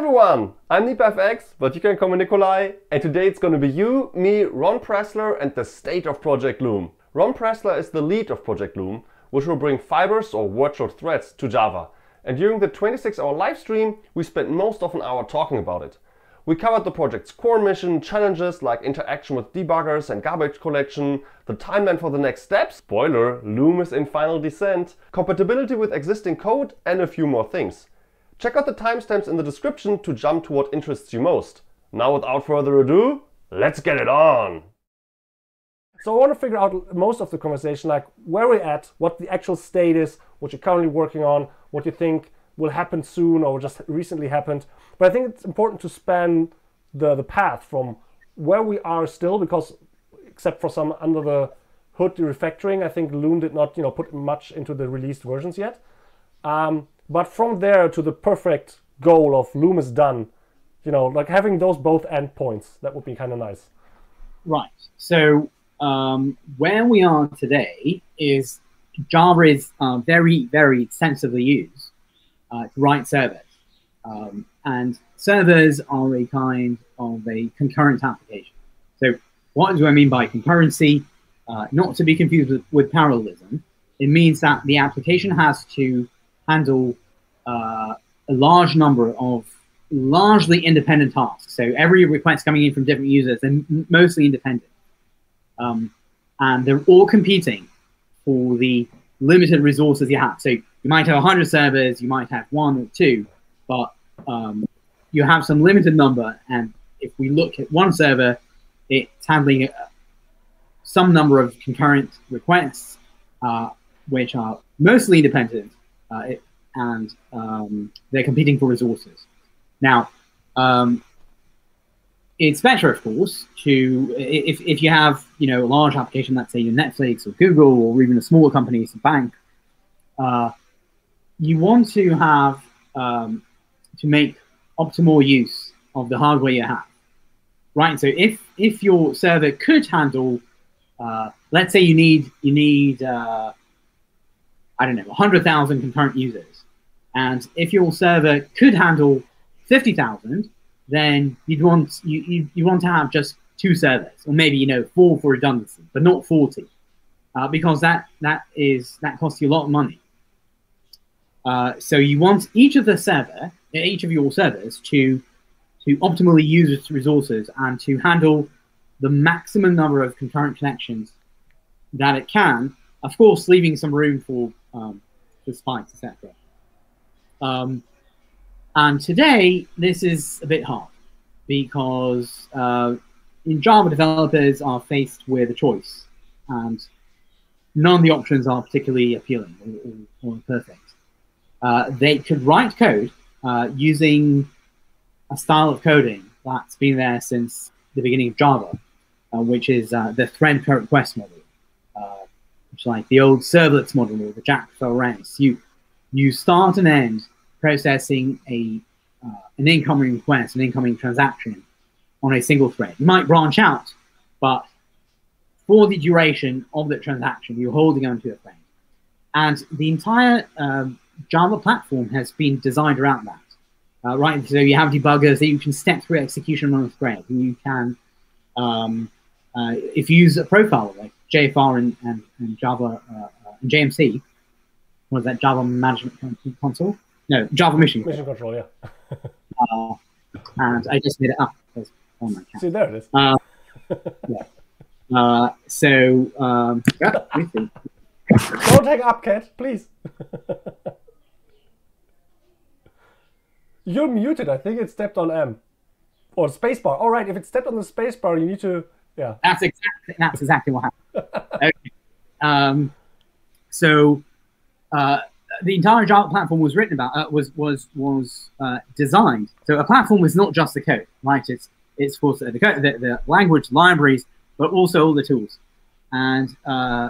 everyone! I'm nipafx, but you can call me Nicolai, and today it's gonna be you, me, Ron Pressler, and the state of Project Loom. Ron Pressler is the lead of Project Loom, which will bring fibers or virtual threads to Java. And during the 26 hour live stream, we spent most of an hour talking about it. We covered the project's core mission, challenges like interaction with debuggers and garbage collection, the timeline for the next steps, spoiler, Loom is in final descent, compatibility with existing code, and a few more things. Check out the timestamps in the description to jump to what interests you most. Now without further ado, let's get it on! So I want to figure out most of the conversation, like where we're at, what the actual state is, what you're currently working on, what you think will happen soon or just recently happened. But I think it's important to span the, the path from where we are still, because except for some under the hood refactoring, I think Loom did not you know put much into the released versions yet. Um, but from there to the perfect goal of Loom is done, you know, like having those both endpoints, that would be kind of nice. Right. So um, where we are today is Java is uh, very, very extensively used uh, to write servers. Um, and servers are a kind of a concurrent application. So what do I mean by concurrency? Uh, not to be confused with, with parallelism. It means that the application has to handle uh, a large number of largely independent tasks. So every request coming in from different users, they're mostly independent. Um, and they're all competing for the limited resources you have. So you might have 100 servers, you might have one or two, but um, you have some limited number. And if we look at one server, it's handling uh, some number of concurrent requests, uh, which are mostly independent. Uh, and um, they're competing for resources. Now, um, it's better, of course, to if, if you have you know a large application, let's say you Netflix or Google or even a smaller company, it's a bank, uh, you want to have um, to make optimal use of the hardware you have, right? So if if your server could handle, uh, let's say you need you need uh, I don't know, 100,000 concurrent users. And if your server could handle 50,000, then you'd want you, you, you want to have just two servers, or maybe you know four for redundancy, but not 40, uh, because that that is that costs you a lot of money. Uh, so you want each of the server, each of your servers, to to optimally use its resources and to handle the maximum number of concurrent connections that it can. Of course, leaving some room for um, for spikes, etc. Um, and today, this is a bit hard because uh, in Java, developers are faced with a choice, and none of the options are particularly appealing or, or, or perfect. Uh, they could write code uh, using a style of coding that's been there since the beginning of Java, uh, which is uh, the thread per request model which like the old servlets model or the Jack ranks. You you start and end processing a uh, an incoming request, an incoming transaction on a single thread. You might branch out, but for the duration of the transaction, you're holding onto a thread. And the entire um, Java platform has been designed around that. Uh, right, so you have debuggers that you can step through execution on a thread, and you can, um, uh, if you use a profile like JFR and, and, and Java uh, and JMC. Was that Java Management Console? No, Java Mission. Mission Control, yeah. uh, and I just made it up. Oh my See, there it is. Uh, yeah. Uh, so, um, yeah, Don't take up, cat, please. You're muted. I think it stepped on M. Or spacebar. All right, if it stepped on the spacebar, you need to yeah. That's exactly that's exactly what happened. Um, so uh, the entire Java platform was written about uh, was was was uh, designed. So a platform is not just the code, right? It's it's of course the, code, the, the language libraries, but also all the tools, and uh,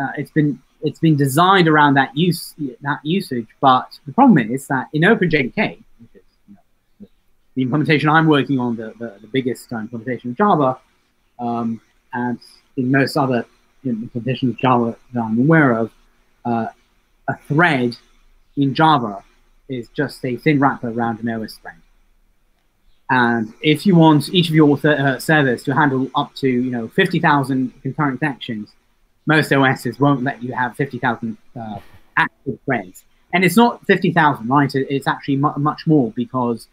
uh, it's been it's been designed around that use that usage. But the problem is that in OpenJDK, the implementation I'm working on, the, the, the biggest implementation of Java, um, and in most other implementations of Java that I'm aware of, uh, a thread in Java is just a thin wrapper around an OS thread. And if you want each of your uh, servers to handle up to you know 50,000 concurrent actions, most OSs won't let you have 50,000 uh, active threads. And it's not 50,000, right? It's actually mu- much more because,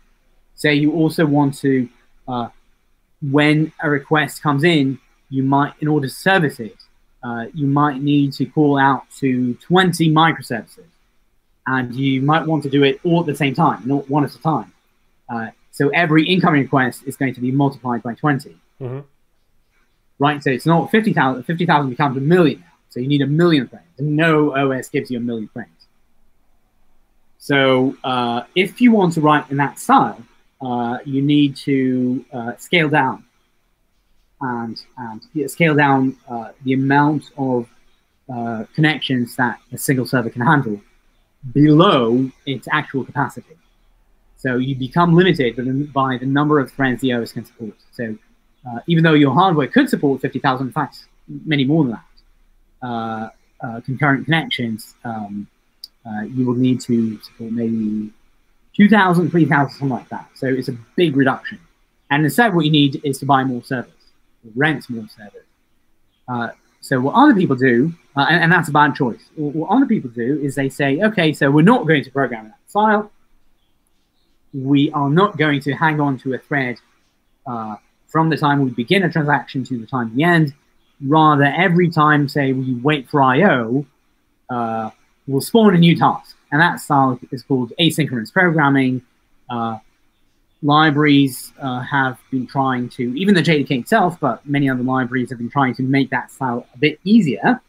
say, you also want to, uh, when a request comes in, you might, in order to service it, uh, you might need to call out to 20 microservices. And you might want to do it all at the same time, not one at a time. Uh, so every incoming request is going to be multiplied by 20. Mm-hmm. Right? So it's not 50,000, 50,000 becomes a million now. So you need a million frames. And no OS gives you a million frames. So uh, if you want to write in that style, uh, you need to uh, scale down and, and scale down uh, the amount of uh, connections that a single server can handle below its actual capacity. So you become limited by the number of threads the OS can support. So uh, even though your hardware could support 50,000, in fact, many more than that, uh, uh, concurrent connections, um, uh, you will need to support maybe 2,000, 3,000, something like that. So it's a big reduction. And instead, what you need is to buy more servers, rent more servers. Uh, so what other people do, uh, and, and, that's a bad choice. What other people do is they say, okay, so we're not going to program that file. We are not going to hang on to a thread uh, from the time we begin a transaction to the time we end. Rather, every time, say, we wait for I/O, uh, we'll spawn a new task, and that style is called asynchronous programming. Uh, libraries uh, have been trying to, even the JDK itself, but many other libraries have been trying to make that style a bit easier.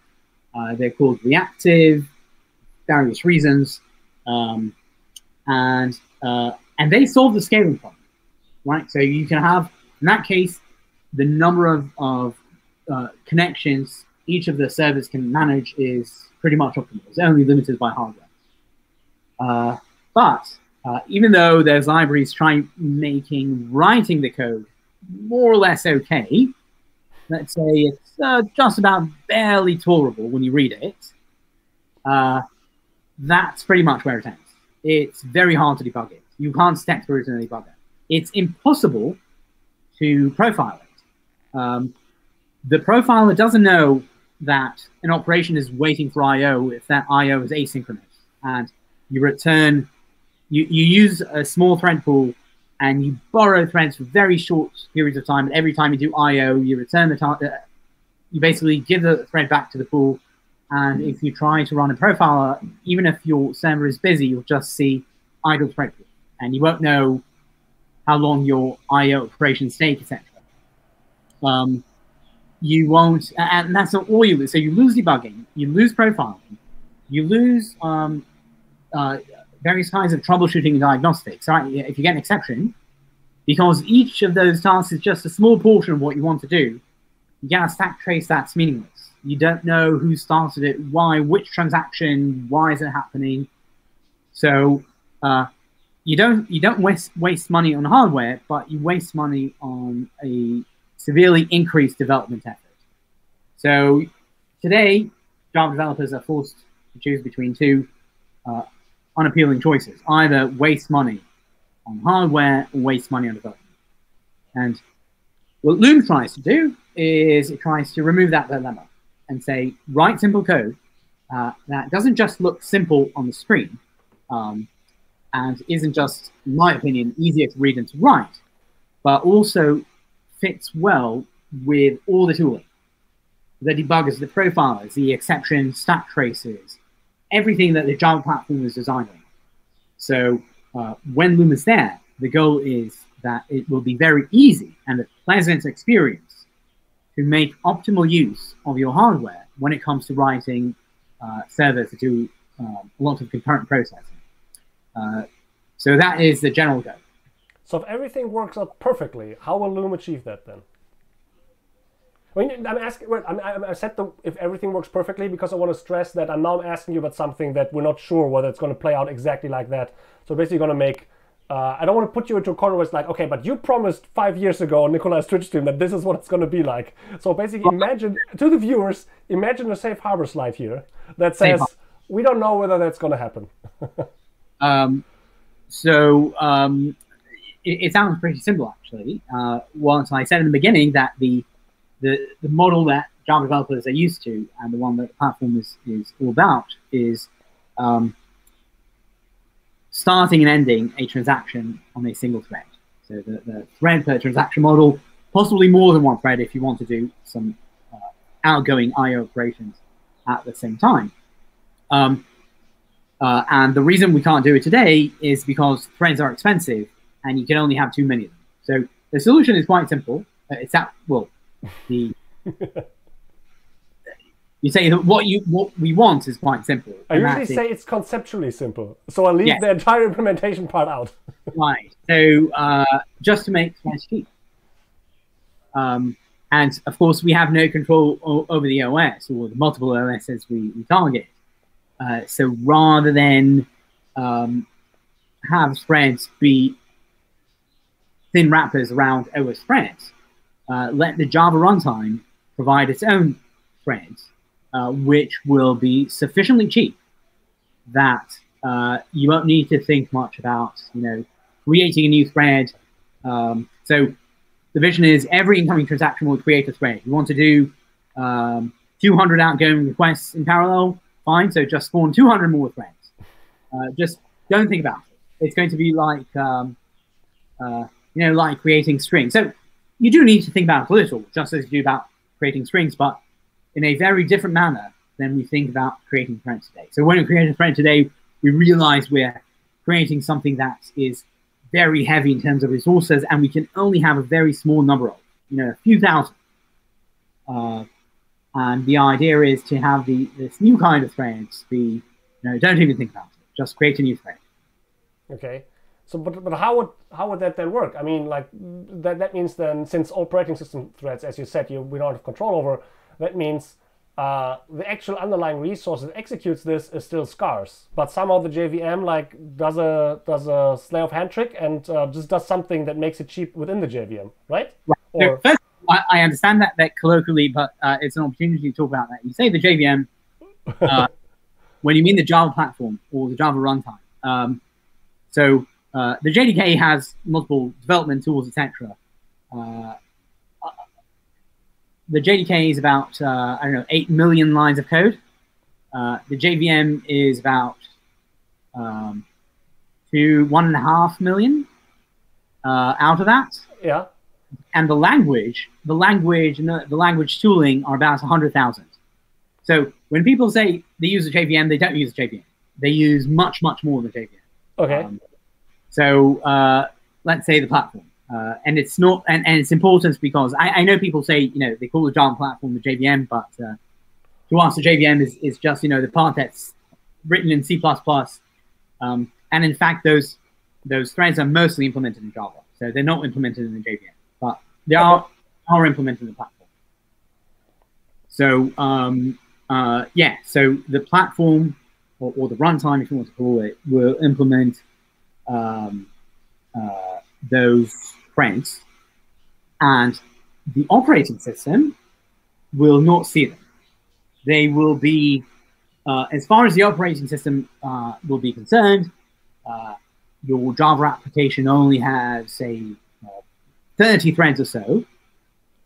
Uh, they're called reactive, various reasons, um, and uh, and they solve the scaling problem, right? So you can have, in that case, the number of, of uh, connections each of the servers can manage is pretty much optimal. It's only limited by hardware. Uh, but uh, even though there's libraries trying making writing the code more or less okay, let's say it's uh, just about barely tolerable when you read it, uh, that's pretty much where it ends. It's very hard to debug it. You can't step through it in a debugger. It's impossible to profile it. Um, the profiler doesn't know that an operation is waiting for I/O if that I/O is asynchronous, and you return, you, you use a small thread pool and you borrow threads for very short periods of time. And every time you do I/O, you return the time. Uh, you basically give the thread back to the pool. And if you try to run a profiler, even if your server is busy, you'll just see idle thread pool, and you won't know how long your I/O operations take, etc. Um, you won't, and that's all you lose. So you lose debugging, you lose profiling, you lose um, uh, various kinds of troubleshooting and diagnostics. Right? If you get an exception, because each of those tasks is just a small portion of what you want to do, you get a stack trace that's meaningless. You don't know who started it, why, which transaction, why is it happening. So uh, you don't you don't waste waste money on hardware, but you waste money on a severely increased development effort. So today, Java developers are forced to choose between two uh, unappealing choices. Either waste money on hardware or waste money on development. And what Loom tries to do is it tries to remove that dilemma and say, write simple code uh, that doesn't just look simple on the screen um, and isn't just, in my opinion, easier to read and to write, but also fits well with all the tooling. The debuggers, the profilers, the exceptions, stack traces, everything that the Java platform is designing. So uh, when Loom is there, the goal is that it will be very easy and a pleasant experience to make optimal use of your hardware when it comes to writing uh, servers to do um, a lot of concurrent processing. Uh, so that is the general goal. So if everything works out perfectly, how will Loom achieve that then? I mean, I'm asking. I'm, i said the, if everything works perfectly because I want to stress that I'm now asking you about something that we're not sure whether it's going to play out exactly like that. So basically, going to make. Uh, I don't want to put you into a corner where it's like, okay, but you promised five years ago on Nicolai's Twitch stream that this is what it's going to be like. So basically, imagine to the viewers, imagine a safe harbor slide here that says we don't know whether that's going to happen. um, so um, it, it sounds pretty simple actually. Uh, once I said in the beginning that the the the model that Java developers are used to and the one that the platform is is all about is um, starting and ending a transaction on a single thread. So the, the thread per transaction model, possibly more than one thread if you want to do some uh, outgoing I/O operations at the same time. Um, uh, and the reason we can't do it today is because threads are expensive and you can only have too many of them. So the solution is quite simple. Uh, it's that well, the you say that what you what we want is quite simple. I usually say it's conceptually simple, so I leave the entire implementation part out. right. So uh, just to make threads cheap. Um, and of course, we have no control over the OS or the multiple OSs we, we target. Uh, so rather than um, have threads be thin wrappers around OS threads, uh, let the Java runtime provide its own threads, uh, which will be sufficiently cheap that uh, you won't need to think much about, you know, creating a new thread. Um, so the vision is every incoming transaction will create a thread. You want to do um, 200 outgoing requests in parallel, fine. So just spawn 200 more threads. Uh, just don't think about it. It's going to be like, um, uh, you know, like creating strings. So you do need to think about a little, just as you do about creating strings, but in a very different manner than we think about creating threads today. So when we create a thread today, we realize we're creating something that is very heavy in terms of resources, and we can only have a very small number of, you know, a few thousand. Uh, and the idea is to have the this new kind of threads be, you know, don't even think about it. Just create a new thread. Okay. So, but, but how would how would that then work? I mean, like that that means then since operating system threads, as you said, you we don't have control over. That means uh, the actual underlying resource that executes this is still scarce, but somehow the JVM like does a does a sleight of hand trick and uh, just does something that makes it cheap within the JVM, right? right. Or, so first I, I understand that that colloquially, but uh, it's an opportunity to talk about that. You say the JVM uh, when you mean the Java platform or the Java runtime. Um, so uh, the JDK has multiple development tools, etc. Uh, the JDK is about uh, I don't know eight million lines of code. Uh, the JVM is about um, to one and a half million out of that. Yeah and the language, the language and the, the language tooling are about 100,000. So when people say they use the JVM, they don't use the JVM. They use much, much more than JVM. Okay. Um, so uh, let's say the platform. Uh, and it's not, and, and it's important because I, I, know people say, you know, they call the Java platform the JVM, but uh, to us, the JVM is, is just, you know, the part that's written in C++. Um, and in fact, those those threads are mostly implemented in Java. So they're not implemented in the JVM but they are are implementing the platform. So um, uh, yeah, so the platform or, or, the runtime, if you want to call it, will implement um, uh, those prints, and the operating system will not see them. They will be, uh, as far as the operating system uh, will be concerned, uh, your Java application only has a 30 threads or so,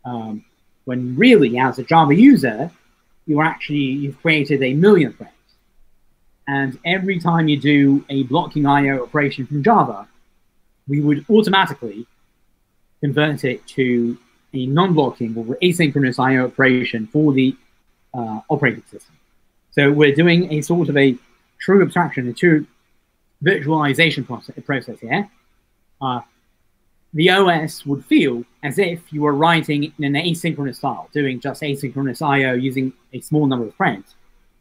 um, when really, as a Java user, you're actually, you've created a million threads. And every time you do a blocking IO operation from Java, we would automatically convert it to a non-blocking or asynchronous IO operation for the uh, operating system. So we're doing a sort of a true abstraction, a true virtualization process, process here. Uh, the OS would feel as if you were writing in an asynchronous file, doing just asynchronous I/O using a small number of threads.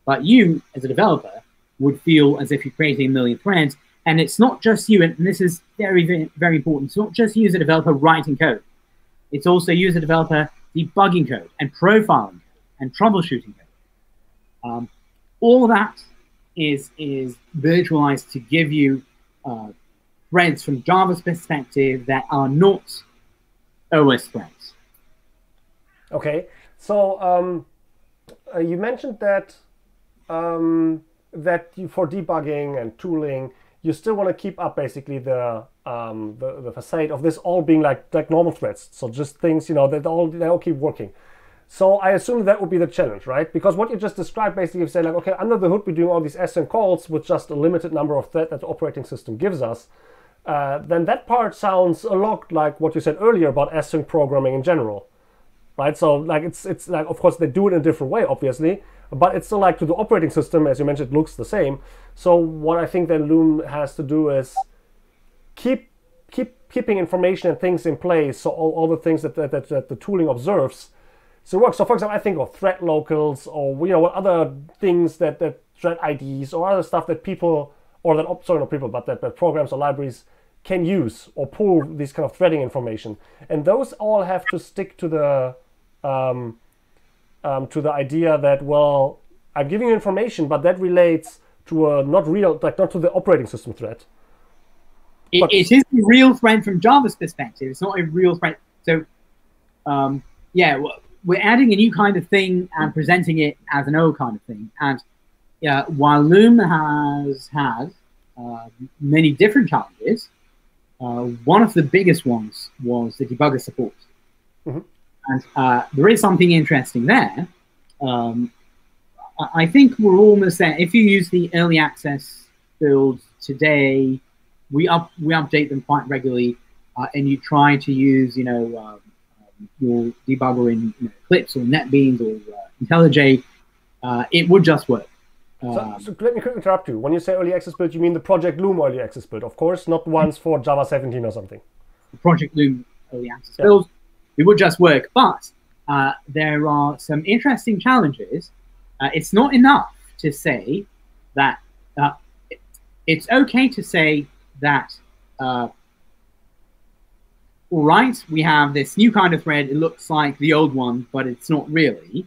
But you, as a developer, would feel as if you're creating a million threads. And it's not just you, and this is very, very, important. It's not just you as a developer writing code. It's also you as a developer debugging code and profiling and troubleshooting code. Um, all that is is virtualized to give you uh, threads from Java's perspective that are not OS threads. Okay, so um, uh, you mentioned that um, that you, for debugging and tooling, you still want to keep up basically the um, the, the facade of this all being like like normal threads. So just things, you know, that all they all keep working. So I assume that would be the challenge, right? Because what you just described basically is saying like, okay, under the hood we're doing all these async calls with just a limited number of threads that the operating system gives us. Uh, then that part sounds a lot like what you said earlier about async programming in general, right? So like it's it's like of course they do it in a different way, obviously, but it's still like to the operating system, as you mentioned, looks the same. So what I think that Loom has to do is keep keep keeping information and things in place, so all, all the things that, that, that, the tooling observes so it works. So for example, I think of thread locals or you know what other things that that thread IDs or other stuff that people or that sorry not people but that, that programs or libraries can use or pull this kind of threading information, and those all have to stick to the um, um, to the idea that well I'm giving you information, but that relates to a not real like not to the operating system thread. It, it is a real threat from Java's perspective. It's not a real threat. So, um, yeah, we're adding a new kind of thing and presenting it as an old kind of thing. And yeah, while Loom has had uh, many different challenges, uh, one of the biggest ones was the debugger support. Mhm. And uh, there is something interesting there. Um, I- think we're almost there. If you use the early access builds today, we up we update them quite regularly, uh, and you try to use you know um, your debugger in you know, Eclipse or NetBeans or uh, IntelliJ, uh, it would just work. So, Um, so let me quickly interrupt you. When you say early access build, you mean the Project Loom early access build, of course, not ones for Java 17 or something. Project Loom early access Yeah. build, it would just work. But uh, there are some interesting challenges. Uh, it's not enough to say that uh, it's okay to say that. Uh, all right, we have this new kind of thread. It looks like the old one, but it's not really.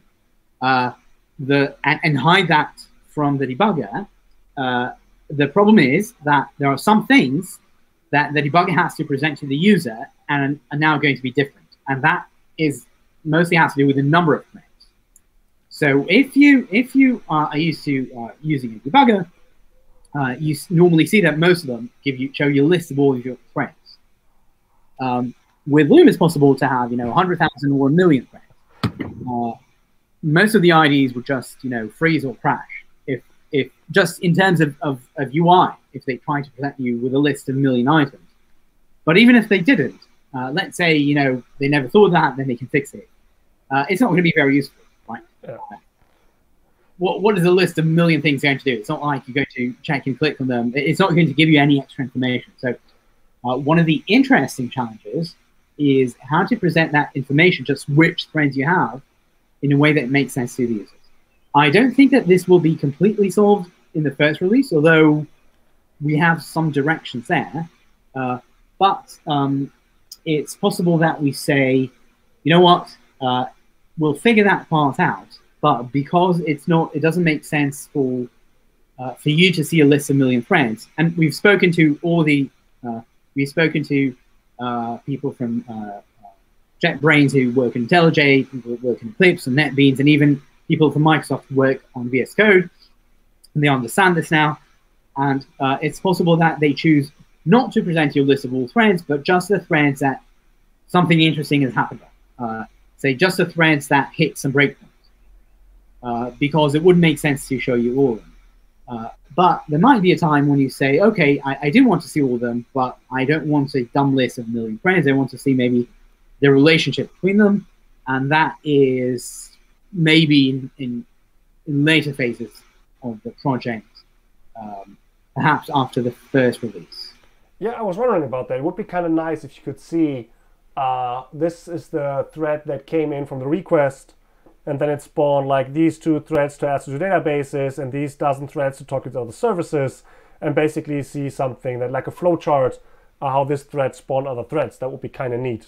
Uh, the and, and hide that from the debugger. Uh, the problem is that there are some things that the debugger has to present to the user and are now going to be different. And that is mostly has to do with the number of threads. So if you if you are, used to uh, using a debugger, uh, you normally see that most of them give you show you a list of all of your threads. Um, with Loom, it's possible to have you know 100,000 or a million threads. Uh, most of the IDEs will just you know freeze or crash if if just in terms of, of, of UI if they try to present you with a list of million items. But even if they didn't, uh, let's say you know they never thought of that, then they can fix it. Uh, it's not going to be very useful, right? Yeah. What what is a list of a million things going to do? It's not like you're going to check and click on them. It's not going to give you any extra information. So uh, one of the interesting challenges is how to present that information, just which threads you have, in a way that makes sense to the users. I don't think that this will be completely solved in the first release, although we have some directions there. Uh, but um, it's possible that we say, you know what, uh, we'll figure that part out. But because it's not, it doesn't make sense for uh, for you to see a list of million friends. And we've spoken to all the, uh, we've spoken to uh, people from uh, JetBrains who work in IntelliJ, people who work in Eclipse and NetBeans, and even people from Microsoft who work on VS Code. And they understand this now. And uh, it's possible that they choose not to present you a list of all threads, but just the threads that something interesting has happened. Uh, say just the threads that hit some breakpoints. Uh, because it wouldn't make sense to show you all of them. Uh, but there might be a time when you say, okay, I, I do want to see all of them, but I don't want a dumb list of a million threads. I want to see maybe the relationship between them. And that is maybe in, in, in later phases of the project, um, perhaps after the first release. Yeah, I was wondering about that. It would be kind of nice if you could see uh, this is the thread that came in from the request, and then it spawned like these two threads to add to databases and these dozen threads to talk to other services, and basically see something that like a flowchart uh, how this thread spawned other threads. That would be kind of neat.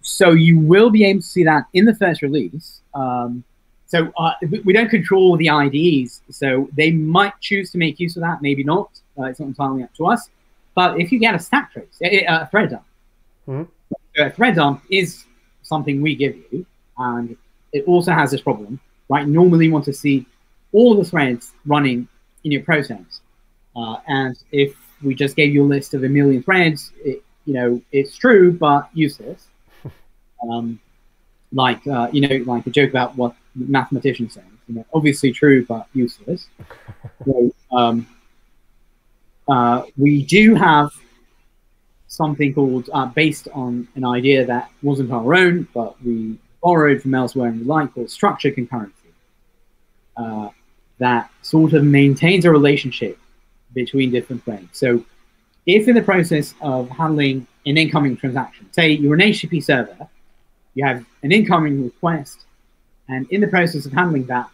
So you will be able to see that in the first release. Um, so uh, we- we don't control the IDEs, so they might choose to make use of that, maybe not. Uh, it's not entirely up to us. But if you get a stack trace, a, a thread dump, Mhm. a thread dump is something we give you, and it also has this problem, right? Normally, you want to see all the threads running in your process, uh, and if we just gave you a list of a million threads, it, you know, it's true but useless. Um, like uh, you know, like a joke about what mathematicians say. You know, obviously true but useless. so, um, uh, we do have something called uh, based on an idea that wasn't our own, but we borrowed from elsewhere in the light called structure concurrency. Uh, that sort of maintains a relationship between different threads. So if in the process of handling an incoming transaction, say you're an HTTP server, you have an incoming request, and in the process of handling that,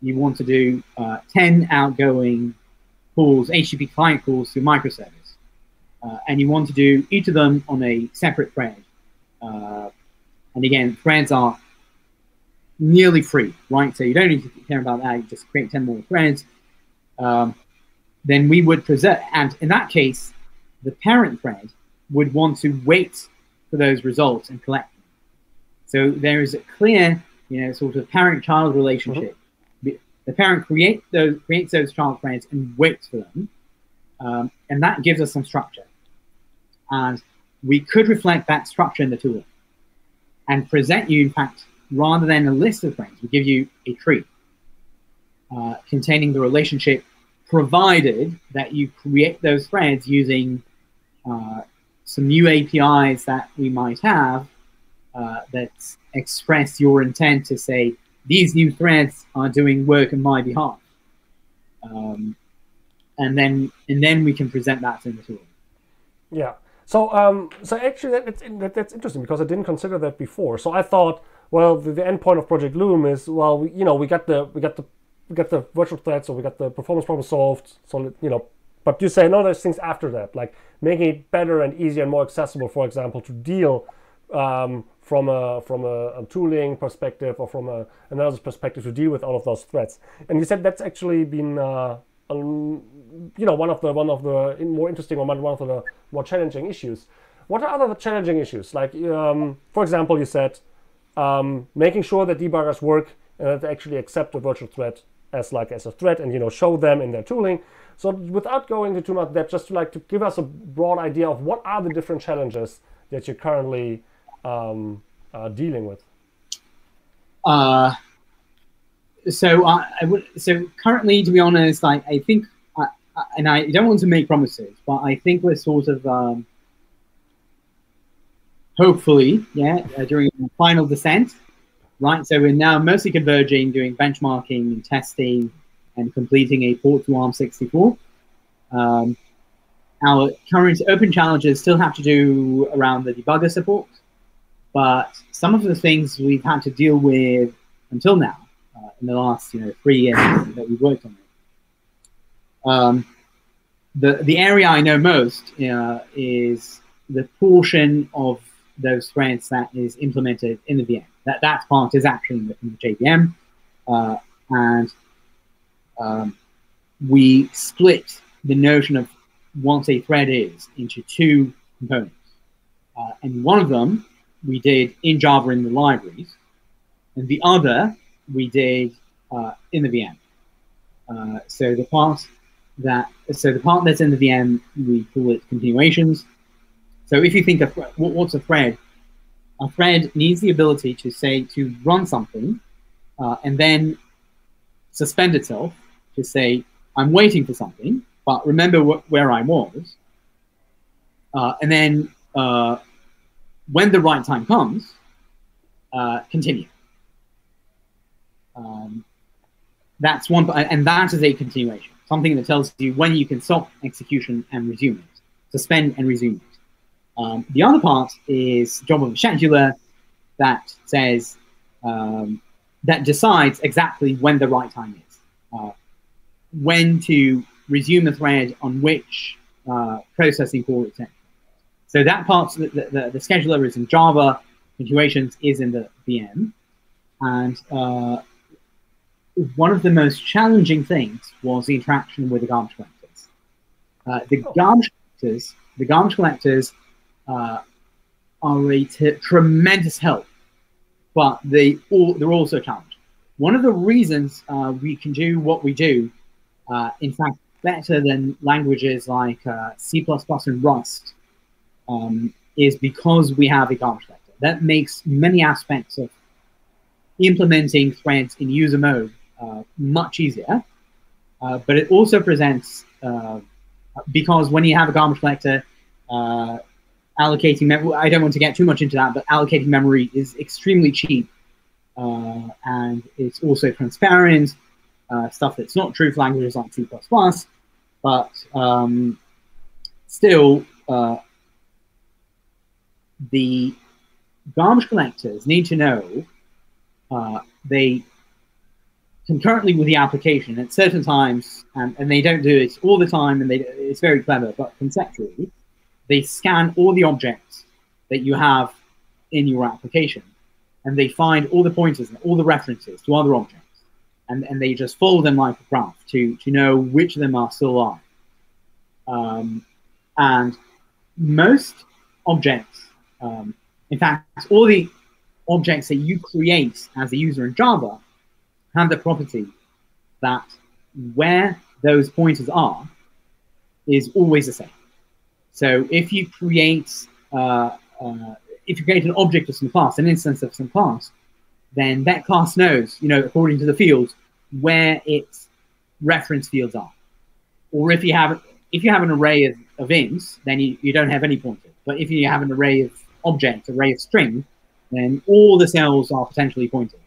you want to do uh, 10 outgoing calls, HTTP client calls to microservice. Uh, and you want to do each of them on a separate thread. Uh, and again, threads are nearly free, right? So you don't need to care about that. You just create 10 more threads. Um, then we would present, and in that case, the parent thread would want to wait for those results and collect them. So there is a clear, you know, sort of parent-child relationship. The parent create those, creates those child threads and waits for them, um, and that gives us some structure. And we could reflect that structure in the tool and present you, in fact, rather than a list of threads, we give you a tree uh, containing the relationship provided that you create those threads using uh, some new APIs that we might have uh, that express your intent to say, these new threads are doing work on my behalf. Um, and then and then we can present that in the tool. Yeah. So um, so actually that, that's, that, that's interesting because I didn't consider that before. So I thought, well, the, the endpoint of Project Loom is well, we, you know, we got the we got the we got the virtual thread, so we got the performance problem solved. So you know, but you say no, there's things after that, like making it better and easier and more accessible, for example, to deal um, from a from a, a, tooling perspective or from a analysis perspective to deal with all of those threats. And you said that's actually been uh, you know one of the one of the more interesting or one of the more challenging issues. What are other challenging issues? Like um, for example, you said um, making sure that debuggers work and that they actually accept the virtual thread as like as a threat and you know show them in their tooling. So without going into too much depth, just to like to give us a broad idea of what are the different challenges that you're currently um, uh, dealing with. Uh, so I, I, would so currently, to be honest, I, I think, I, and I don't want to make promises, but I think we're sort of um, hopefully, yeah, uh, during the final descent, right? So we're now mostly converging, doing benchmarking and testing and completing a port to ARM64. Um, our current open challenges still have to do around the debugger support, but some of the things we've had to deal with until now, uh, in the last you know three years that we've worked on it. Um, the the area I know most uh, is the portion of those threads that is implemented in the VM that that part is actually in the, in the JVM, uh, and um, we split the notion of what a thread is into two components. Uh, and one of them we did in Java in the libraries, and the other we did uh, in the VM. Uh, so the part that so the part that's in the VM we call it continuations. So if you think of what's a thread, a thread needs the ability to say to run something uh, and then suspend itself to say I'm waiting for something, but remember wh where I was, uh, and then uh, when the right time comes, uh, continue. Um, that's one, and that is a continuation, something that tells you when you can stop execution and resume it, suspend and resume it. Um, the other part is job of a scheduler that says um, that decides exactly when the right time is, uh, when to resume the thread on which uh, processing core, etc. So that part, the, the, the, scheduler is in Java, continuations is in the VM, and uh, one of the most challenging things was the interaction with the garbage collectors. Uh, the oh. garbage collectors, the garbage collectors uh, are a tremendous help, but they all, they're also a challenge. One of the reasons uh, we can do what we do, uh, in fact, better than languages like uh, C++ and Rust, um, is because we have a garbage collector. That makes many aspects of implementing threads in user mode uh, much easier. Uh, but it also presents, uh, because when you have a garbage collector, uh, allocating memory, I don't want to get too much into that, but allocating memory is extremely cheap. Uh, and it's also transparent, uh, stuff that's not true for languages like C++, but um, still, the garbage collectors need to know uh, they concurrently with the application at certain times, and, and they don't do it all the time, and they, it's very clever, but conceptually, they scan all the objects that you have in your application, and they find all the pointers and all the references to other objects, and, and they just follow them like a graph to, to know which of them are still alive. Um, and most objects, um, in fact, all the objects that you create as a user in Java have the property that where those pointers are is always the same. So if you create uh, uh, if you create an object of some class, an instance of some class, then that class knows, you know, according to the fields, where its reference fields are. Or if you have if you have an array of, of ints, then you, you don't have any pointers. But if you have an array of objects, array of string, then all the cells are potentially pointers.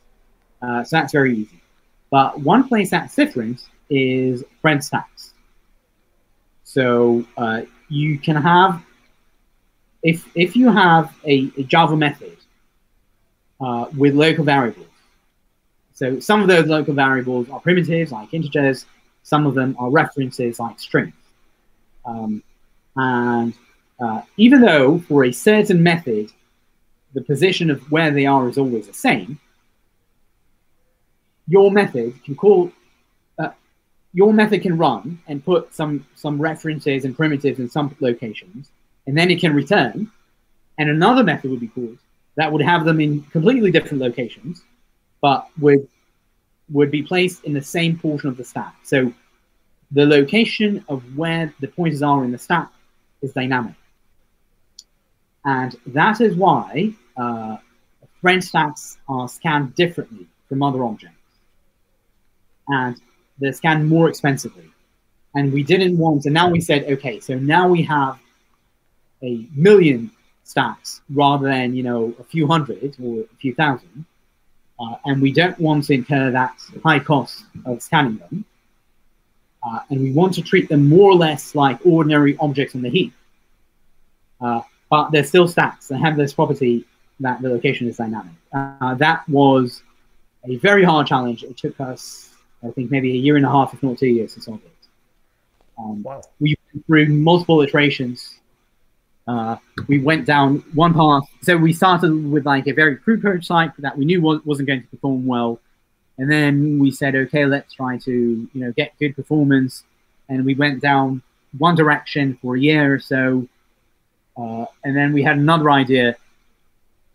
Uh, so that's very easy. But one place that's different is friend stacks. So uh, you can have, if, if you have a, a Java method uh, with local variables, so some of those local variables are primitives like integers, some of them are references like strings. Um, and uh, even though for a certain method the position of where they are is always the same, your method can call uh, your method can run and put some some references and primitives in some locations, and then it can return, and another method would be called that would have them in completely different locations, but would would be placed in the same portion of the stack. So the location of where the pointers are in the stack is dynamic. And that is why uh, friend stacks are scanned differently from other objects. And they're scanned more expensively. And we didn't want, and now we said, okay, so now we have a million stacks rather than, you know, a few hundred or a few thousand. Uh, and we don't want to incur that high cost of scanning them. Uh, and we want to treat them more or less like ordinary objects in the heap. Uh, but they're still stats and have this property that the location is dynamic. Uh, that was a very hard challenge. It took us, I think, maybe a year and a half, if not two years, to solve it. Um, wow. We went through multiple iterations. Uh, we went down one path. So we started with like a very crude prototype that we knew wasn't going to perform well, and then we said, okay, let's try to you know get good performance, and we went down one direction for a year or so, uh, and then we had another idea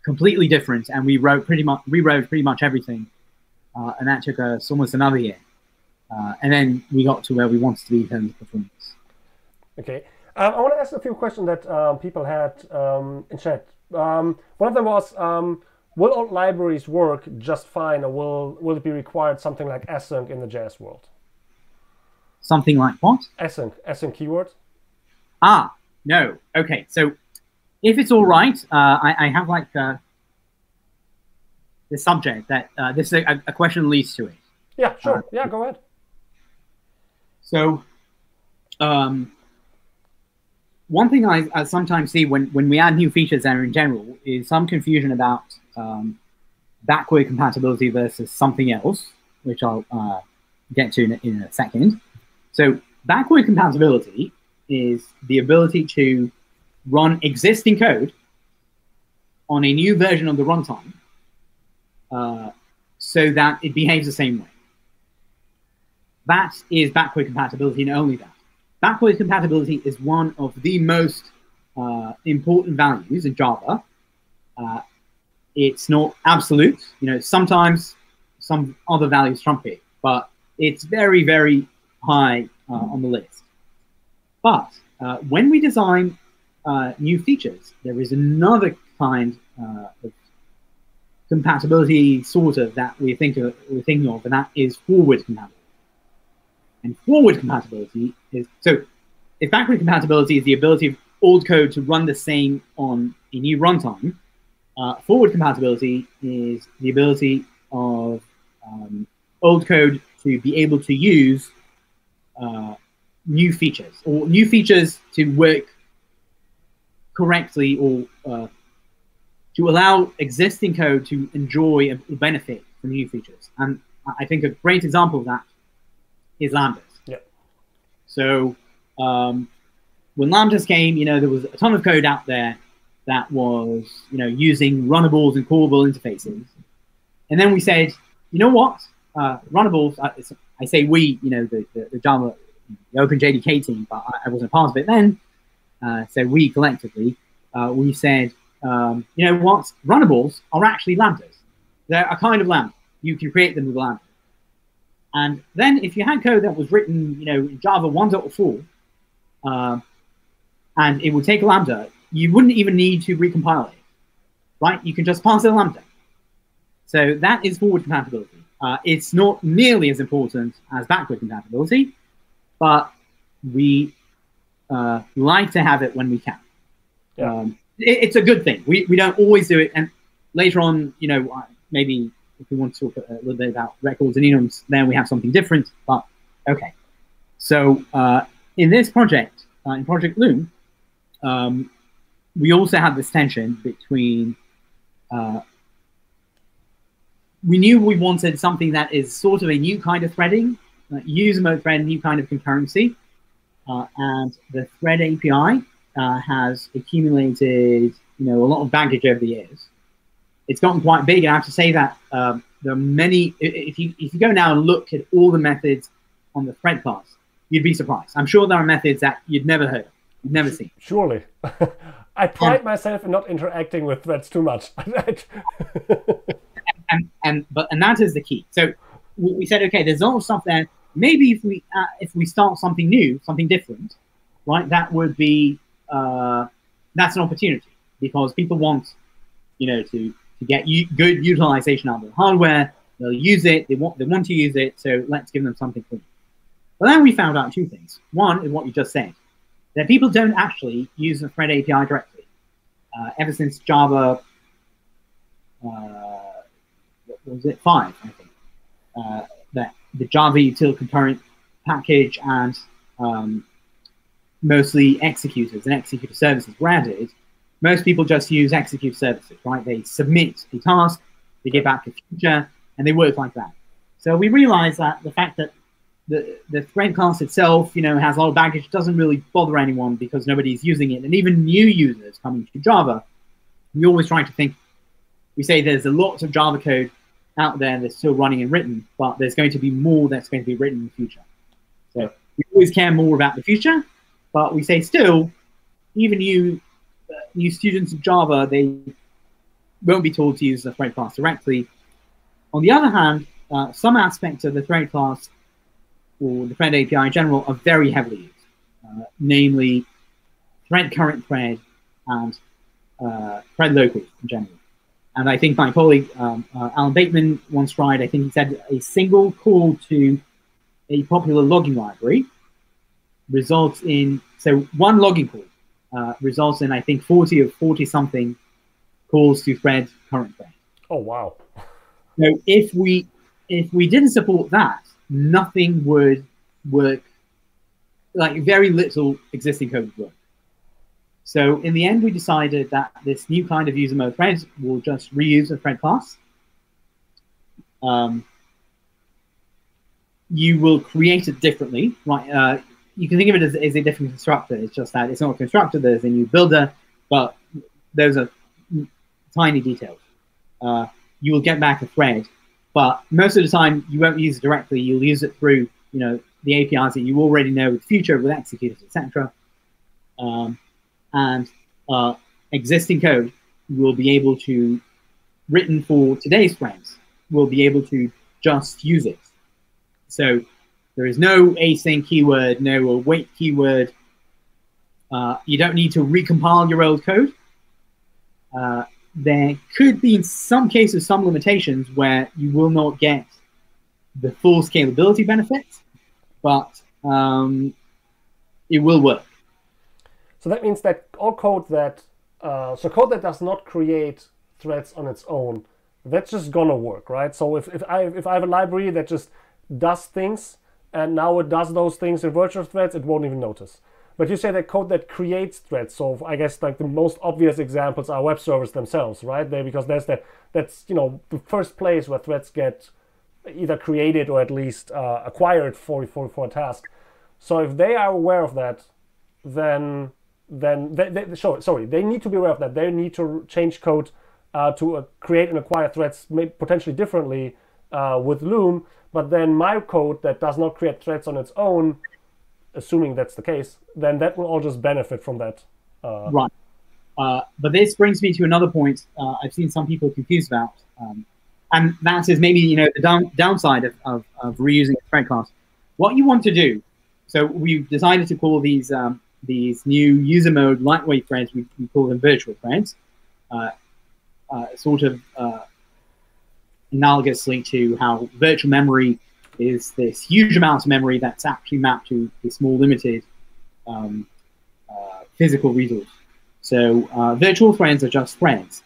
completely different, and we wrote pretty much rewrote pretty much everything, uh, and that took us almost another year, uh, and then we got to where we wanted to be in terms of performance. Okay, um, I want to ask a few questions that um, people had um, in chat. Um, one of them was, um, will all libraries work just fine, or will will it be required something like async in the JS world? Something like what? Async, async keyword. Ah, no. Okay, so if it's all right, uh, I, I, have like uh, the subject that uh, this is a, a, question leads to it. Yeah, sure. Uh, yeah, go ahead. So, um, one thing I, I, sometimes see when, when we add new features there in general is some confusion about um, backward compatibility versus something else, which I'll uh, get to in, in a second. So, backward compatibility is the ability to run existing code on a new version of the runtime uh, so that it behaves the same way. That is backward compatibility and only that. Backward compatibility is one of the most uh, important values in Java. Uh, it's not absolute. You know, sometimes some other values trump it, but it's very, very high uh, on the list. But uh, when we design uh, new features. There is another kind uh, of compatibility, sort of, that we think of, we're thinking of, and that is forward compatibility. And forward compatibility is so. If backward compatibility is the ability of old code to run the same on a new runtime, uh, forward compatibility is the ability of um, old code to be able to use uh, new features or new features to work correctly or uh, to allow existing code to enjoy a benefit from new features. And I think a great example of that is lambdas. Yeah. So um, when lambdas came, you know, there was a ton of code out there that was, you know, using runnables and callable interfaces. And then we said, you know what? Uh, runnables, I, I, say we, you know, the, the, the Java, the Open JDK team, but I, I wasn't a part of it then. Uh, so we collectively, uh, we said, um, you know what? Runnables are actually lambdas. They're a kind of lambda. You can create them with lambda. And then if you had code that was written, you know, in Java 1.4, uh, and it would take a lambda, you wouldn't even need to recompile it, right? You can just pass it a lambda. So that is forward compatibility. Uh, it's not nearly as important as backward compatibility, but we uh, like to have it when we can. Yeah. Um, it, it's a good thing. We, we don't always do it. And later on, you know, maybe if we want to talk a little bit about records and enums, then we have something different. But okay. So uh, in this project, uh, in Project Loom, um, we also have this tension between. Uh, we knew we wanted something that is sort of a new kind of threading, uh, user mode thread, new kind of concurrency, uh, and the thread API uh, has accumulated, you know, a lot of baggage over the years. It's gotten quite big, and I have to say that um, there are many. If you if you go now and look at all the methods on the thread class, you'd be surprised. I'm sure there are methods that you'd never heard, of, you've never seen. Surely. I pride myself in not interacting with threads too much. and, and but and that is the key. So we said, okay, there's all lot of stuff there. Maybe if we uh, if we start something new, something different, right? That would be uh, that's an opportunity because people want, you know, to to get good utilization out of the hardware. They'll use it. They want they want to use it. So let's give them something clean. But then we found out two things. One is what you just said, that people don't actually use the Thread API directly. Uh, ever since Java, uh, was it, five, I think, uh, the Java util concurrent package and um, mostly executors and executor services were added, most people just use execute services, right? They submit a task, they get back a future, and they work like that. So we realized that the fact that the, the thread class itself, you know, has a lot of baggage, doesn't really bother anyone because nobody's using it. And even new users coming to Java, we always try to think, we say there's a lot of Java code out there that's still running and written, but there's going to be more that's going to be written in the future. So we always care more about the future, but we say still, even you, uh, new students of Java, they won't be told to use the thread class directly. On the other hand, uh, some aspects of the thread class or the thread API in general are very heavily used, uh, namely thread current thread and uh, thread local in general. And I think my colleague um, uh, Alan Bateman once tried, I think he said a single call to a popular logging library results in, so one logging call uh, results in, I think, 40 or 40 something calls to thread current thread. Oh, wow. So if we if we didn't support that, nothing would work. Like very little existing code would work. So in the end, we decided that this new kind of user mode thread will just reuse a thread class. Um, you will create it differently, right? Uh, you can think of it as, as, a different constructor. It's just that it's not a constructor. There's a new builder, but those are tiny details. Uh, you will get back a thread but most of the time, you won't use it directly. You'll use it through, you know, the APIs that you already know with Future, with executors, etc. Um, and uh, existing code will be able to, written for today's frames, will be able to just use it. So there is no async keyword, no await keyword. Uh, you don't need to recompile your old code. Uh, there could be, in some cases, some limitations where you will not get the full scalability benefits, but um, it will work. So that means that all code that uh, so code that does not create threads on its own, that's just gonna work, right? So if, if I if I have a library that just does things and now it does those things in virtual threads, it won't even notice. But you say that code that creates threads. So I guess like the most obvious examples are web servers themselves, right? They because there's that that's you know the first place where threads get either created or at least uh, acquired for, for for a task. So if they are aware of that, then then they, they, sorry, sorry, they need to be aware of that. They need to change code uh, to uh, create and acquire threads potentially differently uh, with Loom. But then my code that does not create threads on its own, assuming that's the case, then that will all just benefit from that. Uh, right. Uh, but this brings me to another point uh, I've seen some people confused about. Um, and that is maybe you know the down, downside of, of, of, reusing a thread class. What you want to do, so we've decided to call these um, these new user mode lightweight threads, we, we call them virtual threads, uh, uh, sort of uh, analogously to how virtual memory is this huge amount of memory that's actually mapped to a small limited um, uh, physical resource. So uh, virtual threads are just threads.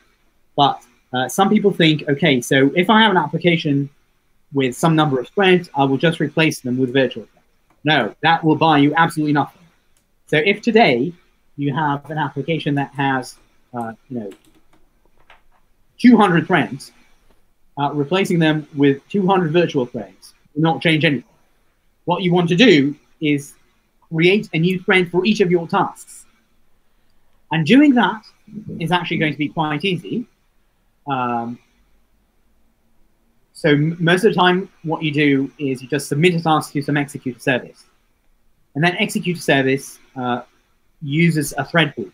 But some people think, okay, so if I have an application with some number of threads, I will just replace them with virtual threads. No, that will buy you absolutely nothing. So if today you have an application that has, uh, you know, 200 threads, uh, replacing them with 200 virtual threads will not change anything. What you want to do is create a new thread for each of your tasks. And doing that is actually going to be quite easy. Um, so most of the time, what you do is you just submit a task to some executor service. And that executor service uh, uses a thread pool.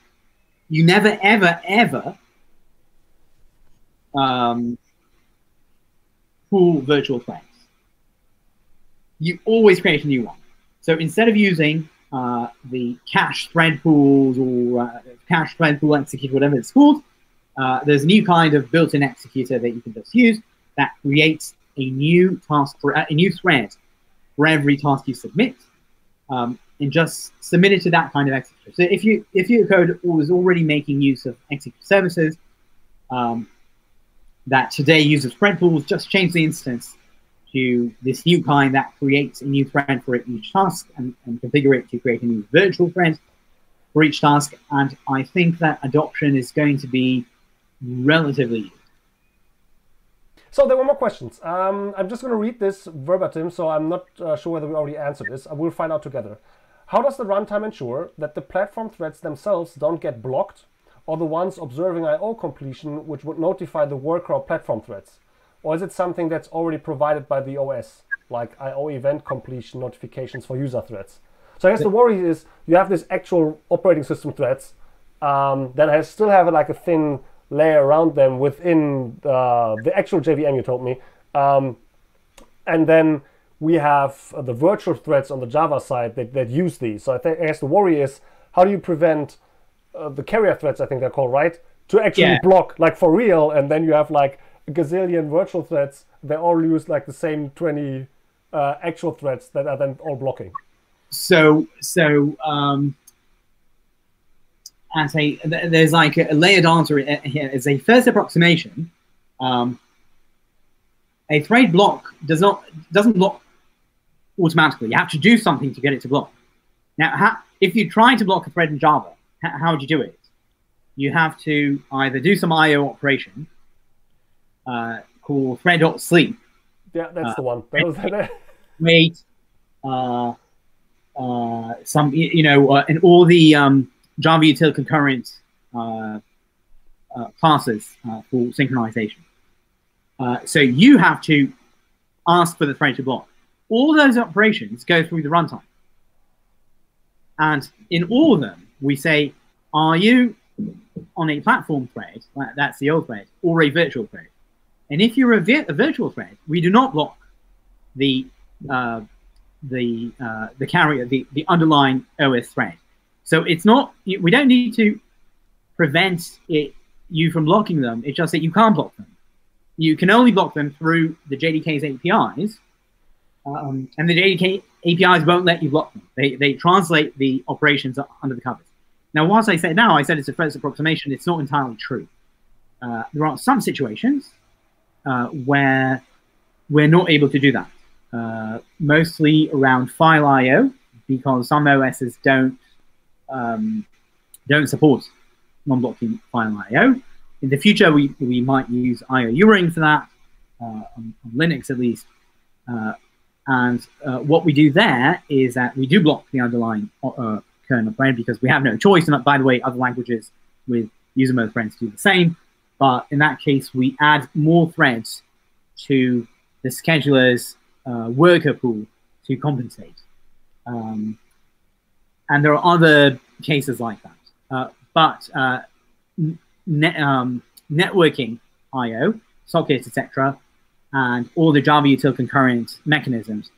You never, ever, ever um, pool virtual threads. You always create a new one. So instead of using uh, the cache thread pools or uh, cache thread pool execute, whatever it's called, uh, there's a new kind of built-in executor that you can just use that creates a new task for a new thread for every task you submit. Um, and just submit it to that kind of executor. So if you if your code was already making use of executor services um, that today uses thread pools, just change the instance to this new kind that creates a new thread for each task and, and configure it to create a new virtual thread for each task. And I think that adoption is going to be relatively so there were more questions. Um, I'm just going to read this verbatim, so I'm not uh, sure whether we already answered this. We'll find out together. How does the runtime ensure that the platform threads themselves don't get blocked or the ones observing I.O. completion which would notify the worker or platform threads? Or is it something that's already provided by the OS, like I.O. event completion notifications for user threads? So I guess the worry is you have this actual operating system threads um, that has, still have like a thin layer around them within uh, the actual JVM you told me. Um, and then we have uh, the virtual threads on the Java side that, that use these. So I, think, I guess the worry is how do you prevent uh, the carrier threads, I think they're called, right? To actually yeah. block, like for real, and then you have like a gazillion virtual threads, they all use like the same 20 uh, actual threads that are then all blocking. So, so um, as a, there's like a layered answer here as a first approximation. Um, a thread block does not doesn't block automatically. You have to do something to get it to block. Now, how, if you try to block a thread in Java, how, would you do it? You have to either do some I/O operation uh, called thread.sleep. Yeah, that's uh, the one. That was wait, uh, uh, some you know, uh, and all the um, Java util concurrent uh, uh, classes uh, for synchronization. Uh, so you have to ask for the thread to block all those operations go through the runtime. And in all of them, we say, are you on a platform thread, that's the old thread, or a virtual thread? And if you're a, vi a virtual thread, we do not block the uh, the uh, the carrier, the, the underlying OS thread. So it's not we don't need to prevent it you from blocking them. It's just that you can't block them. You can only block them through the JDK's APIs, um, and the JDK APIs won't let you block them. They, they translate the operations under the covers. Now, whilst I say now, I said it's a first approximation, it's not entirely true. Uh, there are some situations uh, where we're not able to do that, uh, mostly around file I/O, because some OSs don't um, don't support non-blocking file I/O. In the future, we, we might use io_uring for that, uh, on, on, Linux at least. Uh, and uh, what we do there is that we do block the underlying uh, kernel thread because we have no choice. And by the way, other languages with user mode threads do the same. But in that case, we add more threads to the scheduler's uh, worker pool to compensate. Um, and there are other cases like that. Uh, but uh, net, um, networking I/O, sockets, etc., and all the Java util concurrent mechanisms,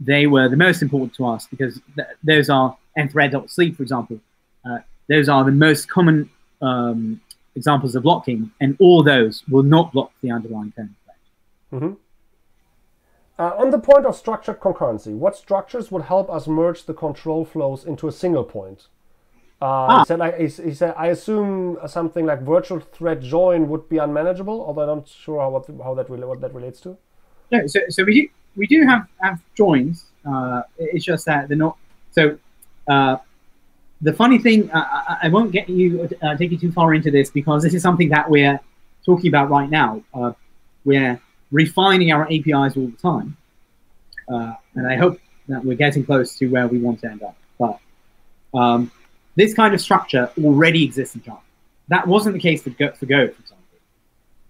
they were the most important to us because th those are nthread.sleep, for example. Uh, those are the most common um, examples of blocking, and all those will not block the underlying kernel thread. Mm -hmm. Uh, on the point of structured concurrency, what structures would help us merge the control flows into a single point? Uh, ah. he, said, like, he, he, said, I assume something like virtual thread join would be unmanageable, although I'm not sure how, what, how that what that relates to. No, so, so we do we do have have joins. Uh, it's just that they're not. So uh, the funny thing, uh, I, I, won't get you uh, take you too far into this because this is something that we're talking about right now. Uh, we're refining our APIs all the time, uh, and I hope that we're getting close to where we want to end up. But um, this kind of structure already exists in Java. That wasn't the case for Go, for, Go, for example.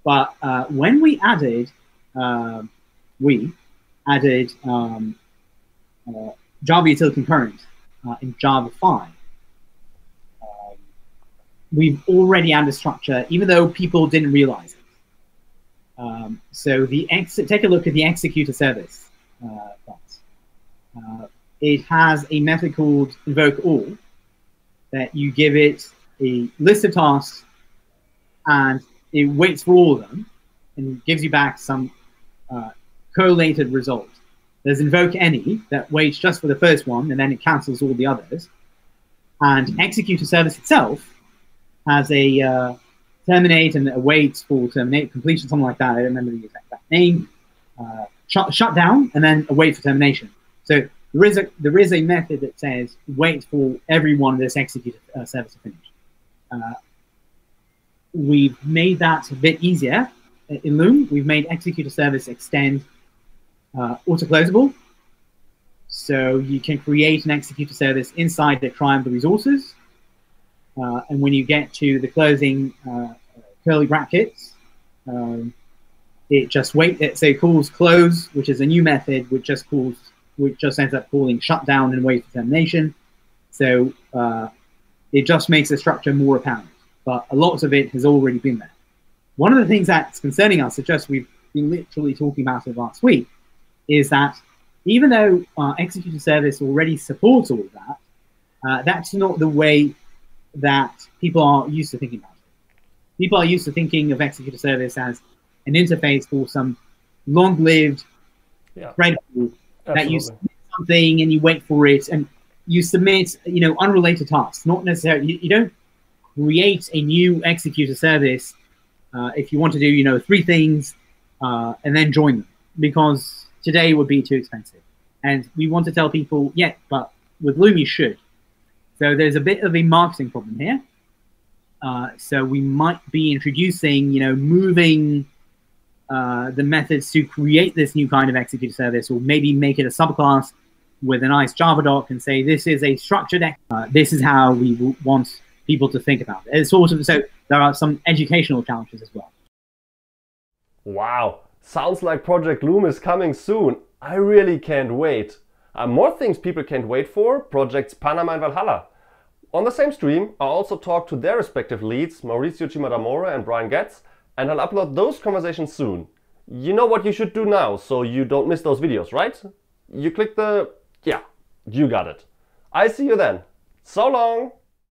But uh, when we added, uh, we added um, uh, Java util concurrent uh, in Java 5, um, we've already added a structure, even though people didn't realize it. Um, so the take a look at the executor service uh. Uh, it has a method called invoke all, that you give it a list of tasks and it waits for all of them and gives you back some uh, result. There's invoke any that waits just for the first one and then it cancels all the others. And executor service itself has a uh, terminate and a wait for terminate completion, something like that. I don't remember the exact name. Uh, shut, shut down and then await for termination. So there is a there is a method that says wait for every one of this executed uh, service to finish. Uh, we've made that a bit easier in Loom. We've made executor service extend uh, auto-closable. So you can create an executor service inside the try-with-resources. Uh, and when you get to the closing uh, curly brackets, um, it just wait. It say calls close, which is a new method, which just calls which just ends up calling shutdown and wait for termination. So uh, it just makes the structure more apparent. But a lot of it has already been there. One of the things that's concerning us, just we've been literally talking about it last week, is that even though our executor service already supports all of that, uh, that's not the way that people are used to thinking about. People are used to thinking of executor service as an interface for some long-lived yeah that you submit something and you wait for it and you submit, you know, unrelated tasks. Not necessarily, you, you don't create a new executor service uh, if you want to do, you know, three things uh, and then join them because today would be too expensive. And we want to tell people, yeah, but with Loom you should. So there's a bit of a marketing problem here. Uh, so we might be introducing, you know, moving uh, the methods to create this new kind of execute service, or maybe make it a subclass with a nice Java doc and say this is a structured. Uh, this is how we want people to think about it. It's sort of so there are some educational challenges as well. Wow, sounds like Project Loom is coming soon. I really can't wait. Uh, more things people can't wait for, projects Panama and Valhalla. On the same stream, I also talked to their respective leads, Maurizio Cimadamore and Brian Goetz, and I'll upload those conversations soon. You know what you should do now so you don't miss those videos, right? You click the... yeah, you got it. I see you then. So long!